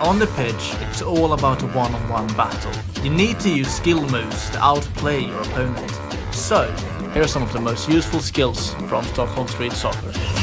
On the pitch, it's all about a one-on-one battle. You need to use skill moves to outplay your opponent. So, here are some of the most useful skills from Stockholm Street Soccer.